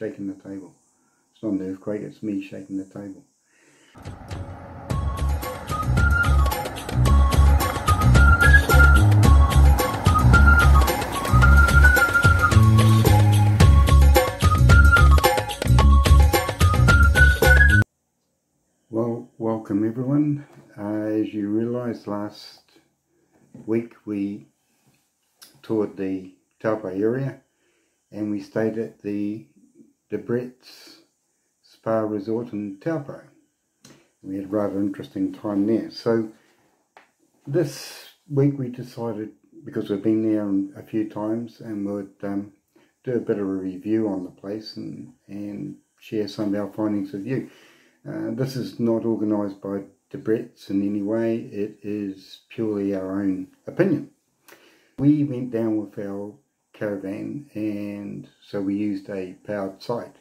shaking the table. It's not an earthquake, it's me shaking the table. Well, welcome everyone. Uh, as you realised last week we toured the Taupo area and we stayed at the Debrett's Spa Resort in Taupo. We had a rather interesting time there. So this week we decided, because we've been there a few times, and we'd um, do a bit of a review on the place and, and share some of our findings with you. Uh, this is not organised by Debrett's in any way, it is purely our own opinion. We went down with our caravan and so we used a powered site.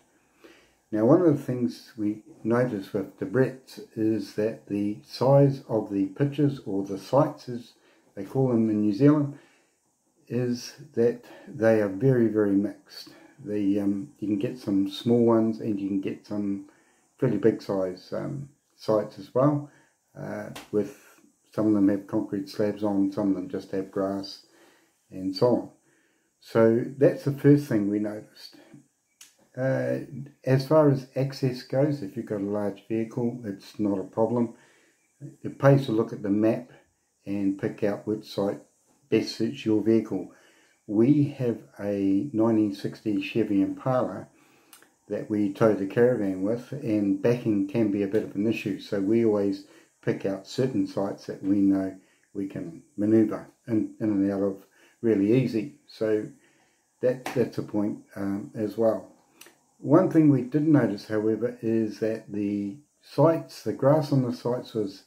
Now one of the things we noticed with Debrett's is that the size of the pitches or the sites as they call them in New Zealand is that they are very very mixed. The, um, you can get some small ones and you can get some pretty big size um, sites as well uh, with some of them have concrete slabs on, some of them just have grass and so on. So that's the first thing we noticed. Uh, as far as access goes, if you've got a large vehicle, it's not a problem. It pays to look at the map and pick out which site best suits your vehicle. We have a 1960 Chevy Impala that we tow the caravan with and backing can be a bit of an issue so we always pick out certain sites that we know we can maneuver in, in and out of really easy. So that that's a point um, as well. One thing we did notice, however, is that the sites, the grass on the sites was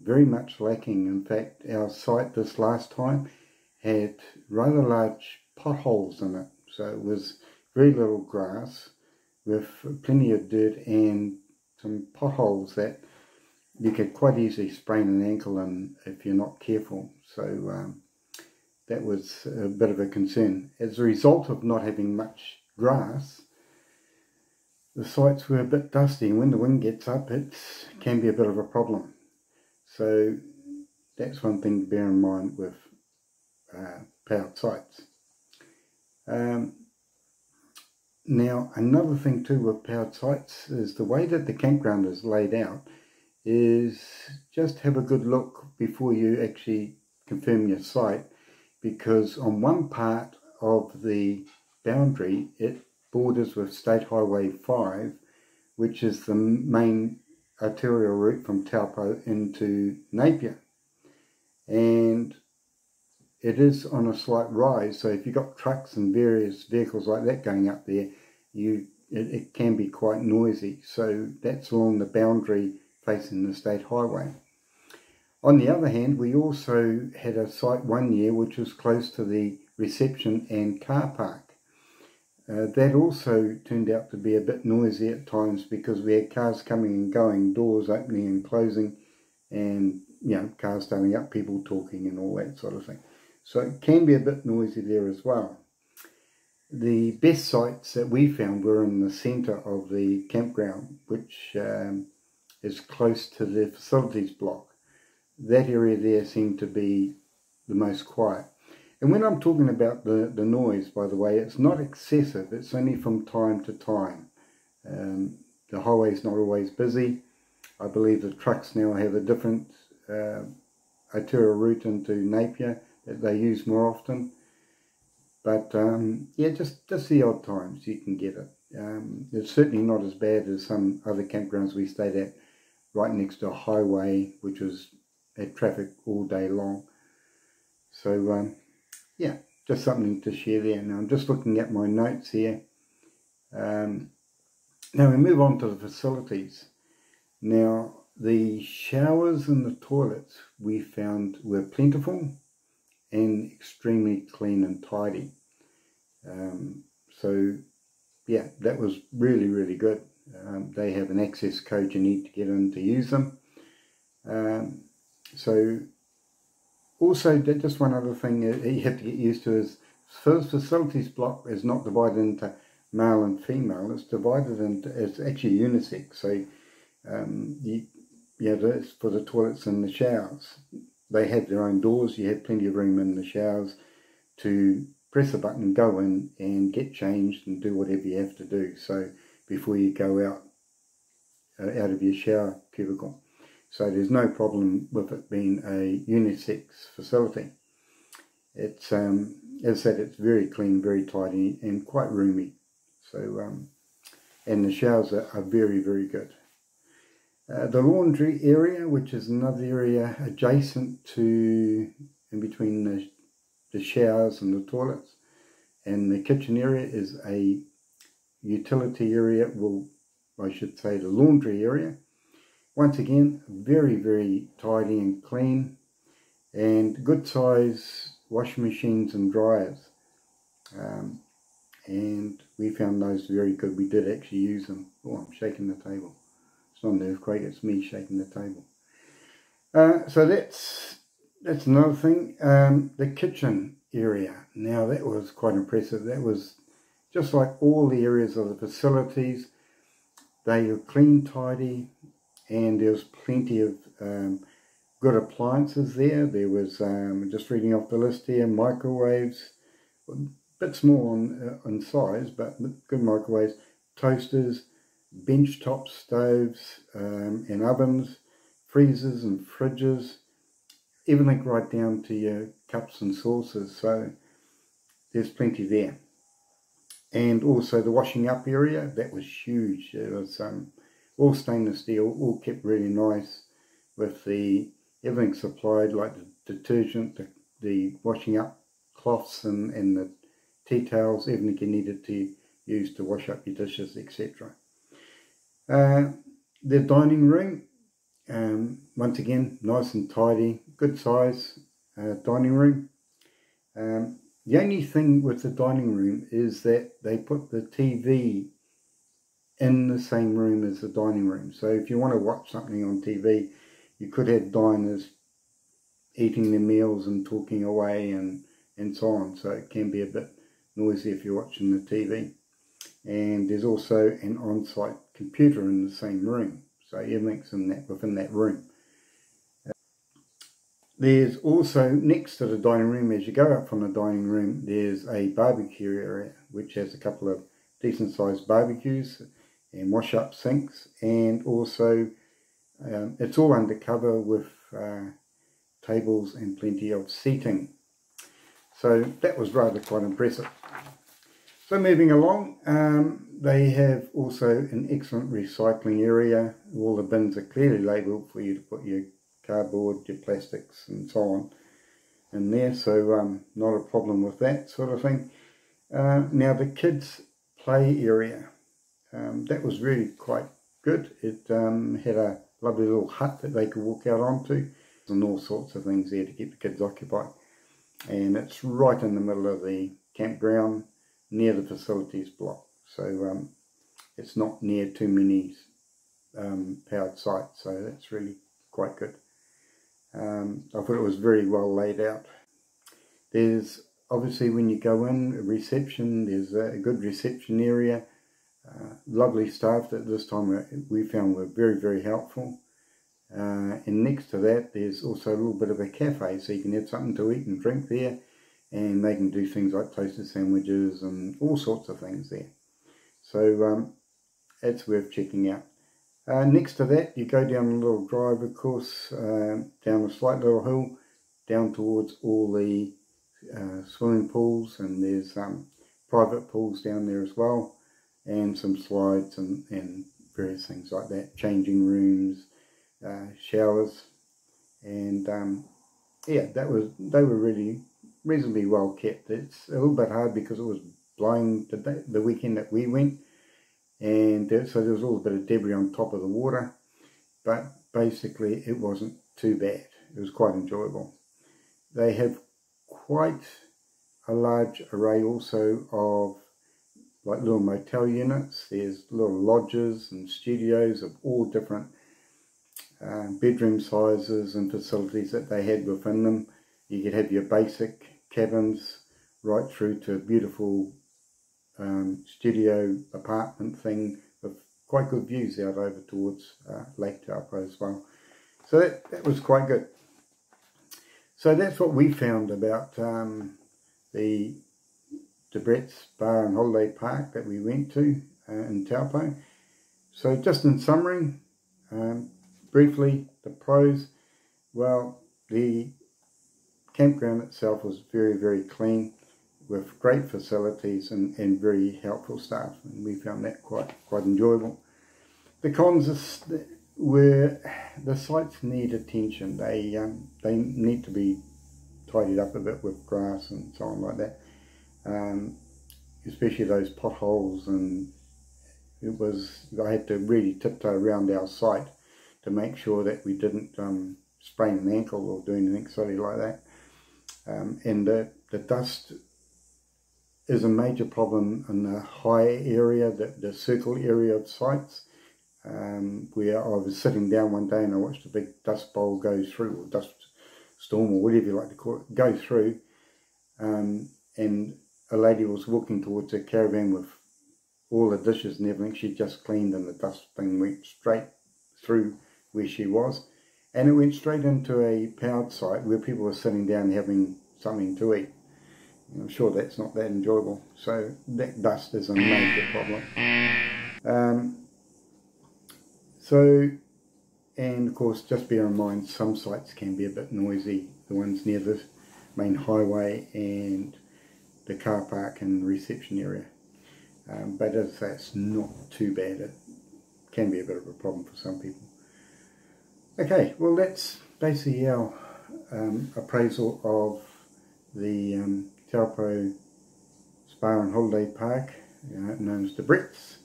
very much lacking. In fact, our site this last time had rather large potholes in it. So it was very little grass with plenty of dirt and some potholes that you could quite easily sprain an ankle in if you're not careful. So um, that was a bit of a concern. As a result of not having much grass, the sites were a bit dusty and when the wind gets up it can be a bit of a problem. So that's one thing to bear in mind with uh, powered sites. Um, now another thing too with powered sites is the way that the campground is laid out is just have a good look before you actually confirm your site because on one part of the boundary it borders with State Highway 5 which is the main arterial route from Taupo into Napier. And it is on a slight rise so if you've got trucks and various vehicles like that going up there you it, it can be quite noisy. So that's along the boundary facing the state highway on the other hand, we also had a site one year which was close to the reception and car park. Uh, that also turned out to be a bit noisy at times because we had cars coming and going, doors opening and closing, and you know, cars starting up, people talking and all that sort of thing. So it can be a bit noisy there as well. The best sites that we found were in the centre of the campground, which um, is close to the facilities block that area there seemed to be the most quiet. And when I'm talking about the, the noise, by the way, it's not excessive. It's only from time to time. Um, the highway's not always busy. I believe the trucks now have a different uh, arterial route into Napier that they use more often. But um, yeah, just, just the odd times you can get it. Um, it's certainly not as bad as some other campgrounds we stayed at right next to a highway, which was had traffic all day long. So um, yeah, just something to share there. Now I'm just looking at my notes here. Um, now we move on to the facilities. Now the showers and the toilets we found were plentiful and extremely clean and tidy. Um, so yeah, that was really, really good. Um, they have an access code you need to get in to use them. Um, so also just one other thing you have to get used to is first facilities block is not divided into male and female. It's divided into, it's actually unisex. So um, you, it's for the toilets and the showers. They have their own doors. You have plenty of room in the showers to press a button, go in and get changed and do whatever you have to do. So before you go out uh, out of your shower cubicle. So there's no problem with it being a unisex facility. It's, um, as I said, it's very clean, very tidy and quite roomy. So, um, and the showers are, are very, very good. Uh, the laundry area, which is another area adjacent to, in between the, the showers and the toilets, and the kitchen area is a utility area, well, I should say the laundry area. Once again, very, very tidy and clean, and good size washing machines and dryers. Um, and we found those very good. We did actually use them. Oh, I'm shaking the table. It's not an earthquake, it's me shaking the table. Uh, so that's that's another thing. Um, the kitchen area. Now that was quite impressive. That was just like all the areas of the facilities. They were clean, tidy, and there was plenty of um, good appliances there. There was, um, just reading off the list here, microwaves, a bit small on, uh, size, but good microwaves, toasters, bench top stoves um, and ovens, freezers and fridges, everything right down to your cups and saucers. So there's plenty there. And also the washing up area, that was huge. It was um, all stainless steel, all kept really nice with the everything supplied like the detergent, the, the washing up cloths and, and the tea towels, everything you needed to use to wash up your dishes, etc. Uh, the dining room, um, once again, nice and tidy, good size uh, dining room. Um, the only thing with the dining room is that they put the TV in the same room as the dining room. So if you want to watch something on TV, you could have diners eating their meals and talking away and, and so on. So it can be a bit noisy if you're watching the TV. And there's also an on-site computer in the same room. So everything's in that within that room. There's also, next to the dining room, as you go up from the dining room, there's a barbecue area, which has a couple of decent sized barbecues wash up sinks and also um, it's all undercover with uh, tables and plenty of seating. So that was rather quite impressive. So moving along, um, they have also an excellent recycling area. All the bins are clearly labelled for you to put your cardboard, your plastics and so on in there. So um, not a problem with that sort of thing. Uh, now the kids play area um, that was really quite good. It um, had a lovely little hut that they could walk out onto and all sorts of things there to keep the kids occupied. And it's right in the middle of the campground near the facilities block. So um, it's not near too many um, powered sites, so that's really quite good. Um, I thought it was very well laid out. There's obviously when you go in, reception, there's a good reception area uh, lovely staff that this time we found were very, very helpful. Uh, and next to that, there's also a little bit of a cafe, so you can have something to eat and drink there. And they can do things like toasted sandwiches and all sorts of things there. So um, it's worth checking out. Uh, next to that, you go down a little drive, of course, uh, down a slight little hill, down towards all the uh, swimming pools, and there's um, private pools down there as well and some slides and, and various things like that, changing rooms, uh, showers, and um, yeah, that was they were really reasonably well kept. It's a little bit hard because it was blowing the, the weekend that we went, and there, so there was a little bit of debris on top of the water, but basically it wasn't too bad. It was quite enjoyable. They have quite a large array also of like little motel units. There's little lodges and studios of all different uh, bedroom sizes and facilities that they had within them. You could have your basic cabins right through to a beautiful um, studio apartment thing with quite good views out over towards uh, Lake Taupo as well. So that, that was quite good. So that's what we found about um, the Debrett's Spa and Holiday Park that we went to uh, in Taupo. So just in summary, um, briefly, the pros, well, the campground itself was very, very clean with great facilities and, and very helpful staff. And we found that quite, quite enjoyable. The cons were the sites need attention. They, um, they need to be tidied up a bit with grass and so on like that. Um, especially those potholes and it was, I had to really tiptoe around our site to make sure that we didn't um, sprain an ankle or do anything silly like that. Um, and the, the dust is a major problem in the high area, the, the circle area of sites, um, where I was sitting down one day and I watched a big dust bowl go through, or dust storm, or whatever you like to call it, go through. Um, and a lady was walking towards her caravan with all the dishes and everything she just cleaned and the dust thing went straight through where she was and it went straight into a powered site where people were sitting down having something to eat. I'm sure that's not that enjoyable. So that dust is a major problem. Um, so, and of course, just bear in mind, some sites can be a bit noisy. The ones near the main highway and the car park and reception area. Um, but as it's not too bad. It can be a bit of a problem for some people. Okay, well that's basically our um, appraisal of the um, Taupo Spa and Holiday Park, uh, known as the Brits.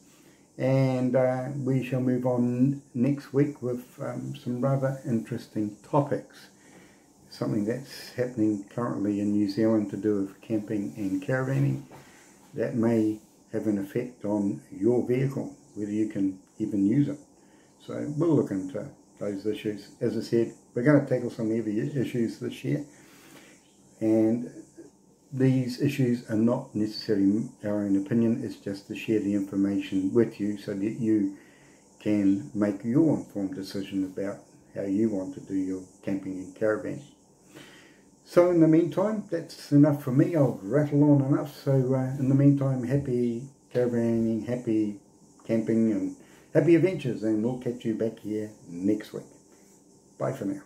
And uh, we shall move on next week with um, some rather interesting topics. Something that's happening currently in New Zealand to do with camping and caravanning that may have an effect on your vehicle, whether you can even use it. So we'll look into those issues. As I said, we're going to tackle some heavy issues this year. And these issues are not necessarily our own opinion, it's just to share the information with you so that you can make your informed decision about how you want to do your camping and caravan. So in the meantime, that's enough for me. I'll rattle on enough. So uh, in the meantime, happy caravanning, happy camping and happy adventures. And we'll catch you back here next week. Bye for now.